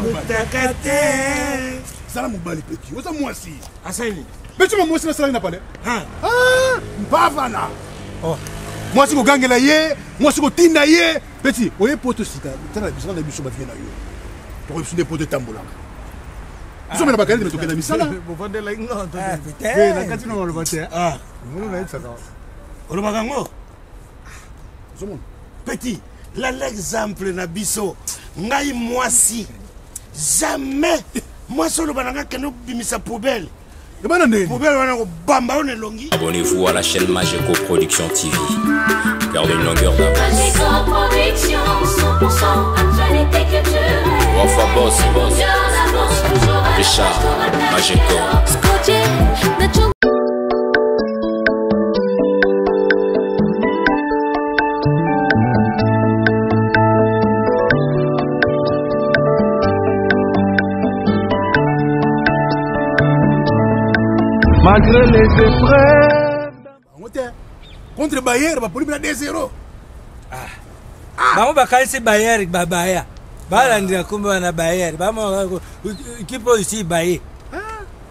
akutaka te zala mobali peki oza mwasi asani peki ma mwasi nasalaki na pale mpavana oh. mwasi kogangela ye mwasi kotinda ye peti oye poto sika tala bisala na biso bavie na yo tokoki biso nde poto etambolaka biso mena bakali me tokenda misala olobaka yango ozomona petit landa exemple na biso ngai mwasi jamais mwasi oloba na ngai kende obimisa poubele ebana ndeni poubele wana kobamba yo na elongi abonnez-vous à la chaîne mageco production tv vers une longueur d'avance Wafa boss, boss. Richard, Mageco. malgré les épreuves bango te contre bayer bapoli bina 2 0 bango bakanisi bayer babaya balandela kombo wana bayer bamo kipo isi baye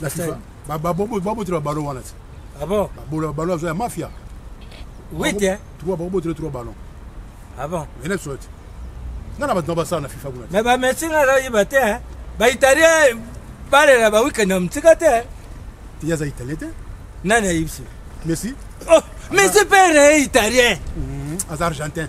na fifa babotela ballon wana ti ah babola ballon aza ya mafia oui te trois bakobotela trois ballon ah bon ene biso ti nga na bato na basala na fifa kuna me bamesi nga nayiba te baitalien balela bawikende ya motika te ye aza italien te nani ayibisi messi oh, messi pere italien mhm, aza argentin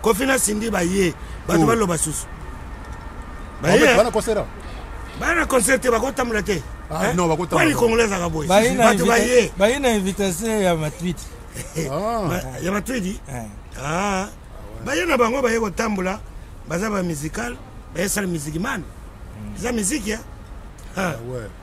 Kofi na Cindy ba ye bato ba loba susu. Ba ye. Bana concert. Bana concert te bakotambola te. Ah eh? non bakotambola. Bali congolais zaka boye. Bato ba ye. Ba ye na invitation ya matweet. Ah. Ya matweet. Eh. Ah. Ba ye na bango ba ye kotambola baza ba musical ba ye sala music man. Hmm. Eza musique ya. Ah. ah ouais.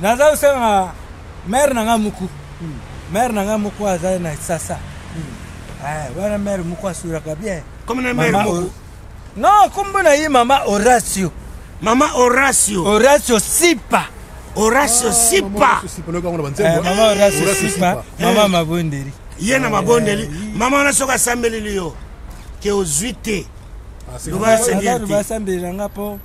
naza kosenga mare na ngai moko mare na ngai moko aza na sasa eh, wana mare moko asuraka bien non kombo na ye mama horacio mama horacio horacio sipa horacio ah, sipa eh, mama horacio sipa mama eh. mabondeli ye na mabondeli mama wana soki asambeleli yo ke ozwi te loba asambeli na ngai mpo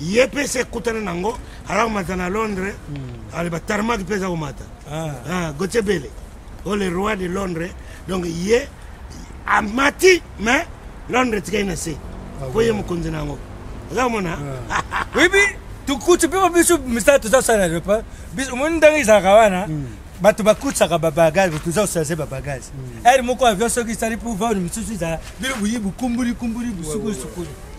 ye mpe se ekutana na yango ala komata na londres hmm. ale batarmaki mpe eza komata ah. ah, gotie bele o le roi de londres donc ye amati mais londres etikali na se ah, mpo ye mokonzi na yango oza komona oyebi tukuti mpe biso misala toza kosala na repas omoni ndenge ezalaka wana hmm. bato bakutisaka babagage toza kosase babagage hmm. ere moko avion soki esali mpo vaone mosusu ezala bino boyi bokumbuli kumbuli bosukulisukuli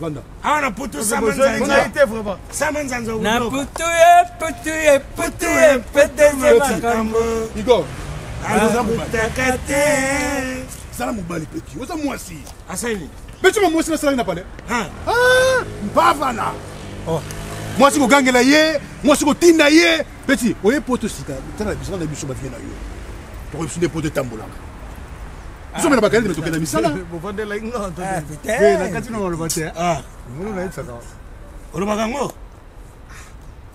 Vanda. Ah, na putu sama nzanza. Ite vraiment. Sama nzanza. Na putu ye putu ye putu ye putu ye makambo. Igor. Aza mutaka te. Sala mobali peki. Oza mwasi. Asali. Beti mo mwasi na sala na pale. Ah. Ah, mpavana. Oh. Mwasi ko gangela ye, mwasi ko tinda ye. Beti, oye poto sika. Tala bisana na biso ba vie na yo. Toko biso nde poto tambolaka. ozomela bakalete me tokenda misala nakati nao aloba te mulu nayebisaka olobaka yango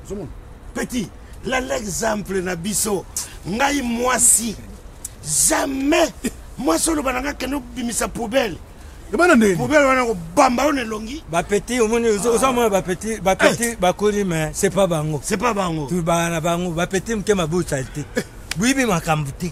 ozomona petit lala exemple na biso ngai mwasi jamais mwasi oloba na ngai kende obimisa poubele ebana ndenge poubele wana kobamba yo na elongi bapetit omoni ozomona bapetit bapetit bakoli mais c'est pas bango c'est pas bango tubaa na bango bapetit moke mabuta te boyibi makambo te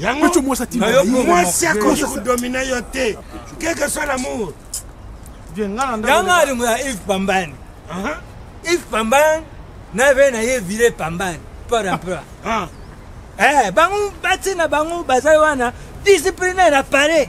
yango mwasi akoki kodomina yo te quelque soit l'amour yango alingo ya ive pambani ive pambani na ve na ye vile pambani par empereur ah. eh, bango batina bango bazali wana discipline na palais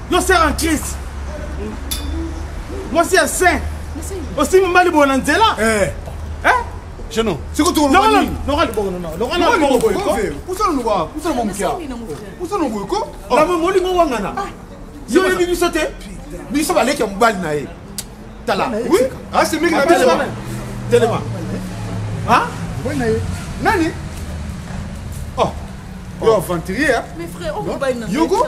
yo sœur en christ mwasi ya saint osimbi mbali boye na nzela eh. Eh? jeno siko tokolonga liboko nonaoboyko molingo wangana yo oyebi biso te biso baleki ya mobali na ye tala asemeki na biso telema nani yo aventurier yoko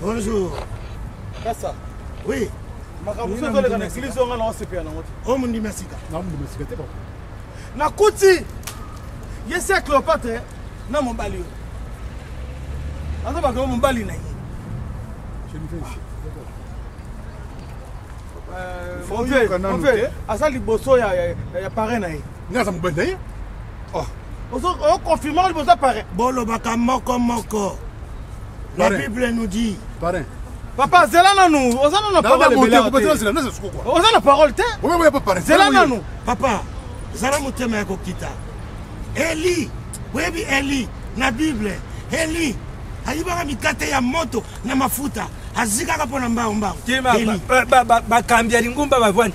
Bonjour. Kasa. Oui. makambo so ezoleka na eglise oyo ngai naosepela nango te oyo mondimi ya sika namondimi ya sika te papa nakuti ye se ya cléopatre na mobali oyo aza bato ya mobali na ye aza liboso ya pare na ye Nga naza mobali na ye. Oh. Ozo o confirmer liboso ya parrain. Bolobaka moko moko. La Bible nous dit. Parrain. papa zela nanu oza nanu na parole na parole te zela nanu papa zala motema ya kokita eli boyebi eli na bible eli ayibaka mikate ya moto na mafuta azikaka mpo na mbangu mbangu bakambi ya lingomba bavwani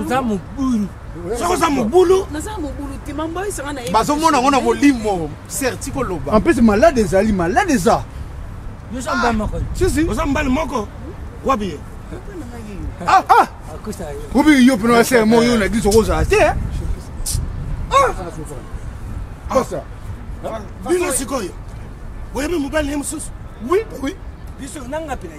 oza mobulu soki oza mobulu bazomona yango na molimo serti koloba en plus malade ezali malade eza oza mbali moko wapi ye ah, ah. obi yo mpena wasere mo yo na biso okozala te eh? ah. bino sikoyo oyebi mobali ye mosusu biso nanga mpela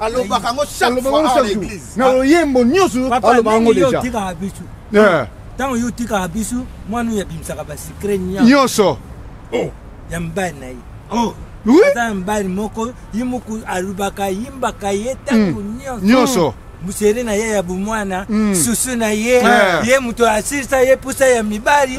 alobaka yango chaque fois à l'église na loyembo nyonso alobaka yango déjà ntango yo otikaka biso mwana oyo abimisaka basekre nyonso oh. ya mobali na ye oh. aza ya mobali moko ye moko alobaka ayimbaka ye ntango hmm. nyonso musere na ye ya bomwana hmm. susu na ye ye moto asilisa ye mposa ya mibali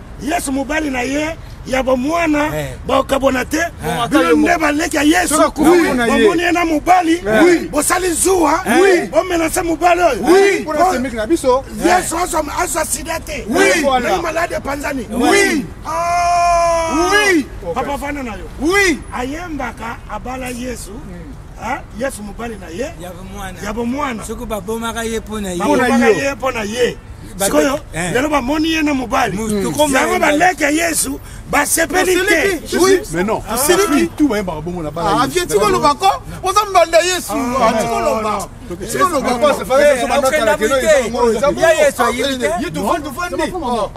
yesu mobali na ye ya bomwana eh. bakabona te eh. bino nde baleki ya yesu bamoni ye na mobali eh. bosali zuwa bomenase mobali oyo yesu azwa sida te ndenge maladi epanzani ah. papa vanda na yo ayembaka abala yesu mm. yesu mobali na ye ya bomwana soki babomaka ye mpo na ye mpo na ye sikoyo eh. lelo bamoni ye na mobali hmm. yango baleke yesu basepeli te tikolobako oza mbanda yesu tikoloba tikoloba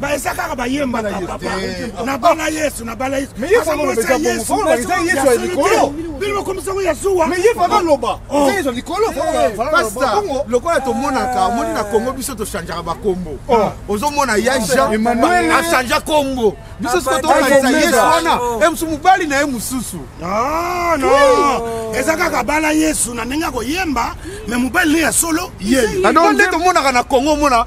baeza kaka bayemba na bala yesu na bala yesu bino bakomisa yango ya zuwaloba lokola tomonaka omoni na kongo biso tochangeaka bakombo oh. ozomona ya jean achangea kombo biso soko tokanisa yesu wana emusu oh. mobali na ye mosusu ah, eza kaka bala yesu na ndenge ya koyemba me mobali ne ya solo ye nde tomonaka na kongo omona